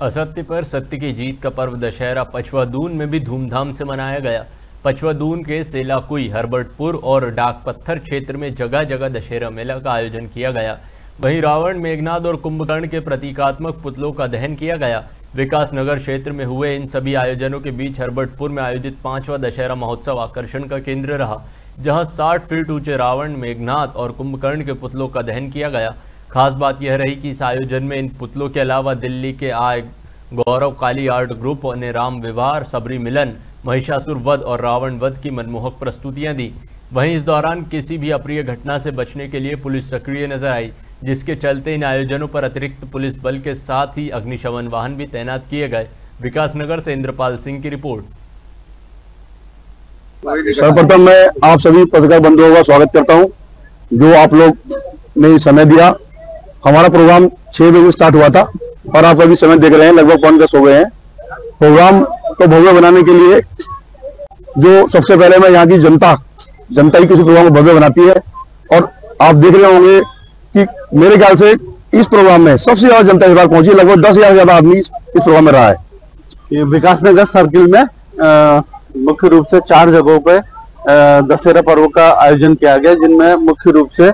असत्य पर सत्य की जीत का पर्व दशहरा पचवादून में भी धूमधाम से मनाया गया। पचवादून के सेलाकुई हरबटपुर और डाक पत्थर क्षेत्र में जगह जगह दशहरा मेला का आयोजन किया गया। वहीं रावण, मेघनाद और कुंभकर्ण के प्रतीकात्मक पुतलों का दहन किया गया। विकास नगर क्षेत्र में हुए इन सभी आयोजनों के बीच हरबटपुर में आयोजित पांचवा दशहरा महोत्सव आकर्षण का केंद्र रहा, जहाँ 60 फीट ऊँचे रावण मेघनाथ और कुंभकर्ण के पुतलों का दहन किया गया। खास बात यह रही कि इस आयोजन में इन पुतलों के अलावा दिल्ली के आय गौरव काली आर्ट ग्रुप ने राम विवाह, सबरी मिलन, महिषासुर वध और रावण वध की मनमोहक प्रस्तुतियाँ दी। वहीं इस दौरान किसी भी अप्रिय घटना से बचने के लिए पुलिस सक्रिय नज़र आई, जिसके चलते इन आयोजनों पर अतिरिक्त पुलिस बल के साथ ही अग्निशमन वाहन भी तैनात किए गए। विकासनगर से इंद्रपाल सिंह की रिपोर्ट। सर्वप्रथम मैं आप सभी पत्रकार बंधुओं का स्वागत करता हूँ, जो आप लोग ने समय दिया हमारा प्रोग्राम छह बजे स्टार्ट हुआ था और आप अभी समय देख रहे हैं, लगभग पौन दस हो गए हैं। प्रोग्राम को भव्य बनाने के लिए जो सबसे पहले मैं यहाँ की जनता जनता ही किसी प्रोग्राम को भव्य बनाती है और आप देख रहे होंगे कि मेरे ख्याल से इस प्रोग्राम में सबसे ज़्यादा जनता इस बार पहुँची, लगभग दस हज़ार ज़्यादा आदमी इस प्रोग्राम में रहा है। ये विकासनगर सर्किल में मुख्य रूप से चार जगहों पर दशहरा पर्व का आयोजन किया गया, जिनमें मुख्य रूप से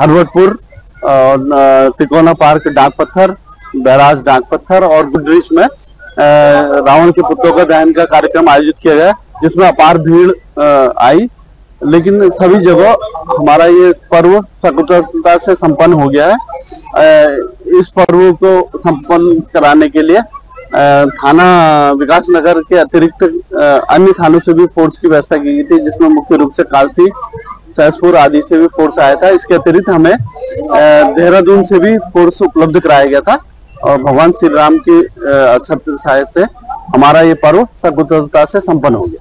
हरवटपुर तिकोना पार्क डाक पत्थर, बैराज डाक पत्थर और गुडरीच में रावण के पुत्रों का दहन का कार्यक्रम आयोजित किया गया, जिसमें अपार भीड़ आई। लेकिन सभी जगह हमारा ये पर्व सकुशलता से संपन्न हो गया है। इस पर्व को संपन्न कराने के लिए थाना, विकास नगर के अतिरिक्त अन्य थानों से भी फोर्स की व्यवस्था की गई थी, जिसमें मुख्य रूप से कालसी सहसपुर आदि से भी फोर्स आया था। इसके अतिरिक्त हमें देहरादून से भी फोर्स उपलब्ध कराया गया था और भगवान श्री राम की अक्षत सहायक से हमारा ये पर्व सगुदता से संपन्न हो गया।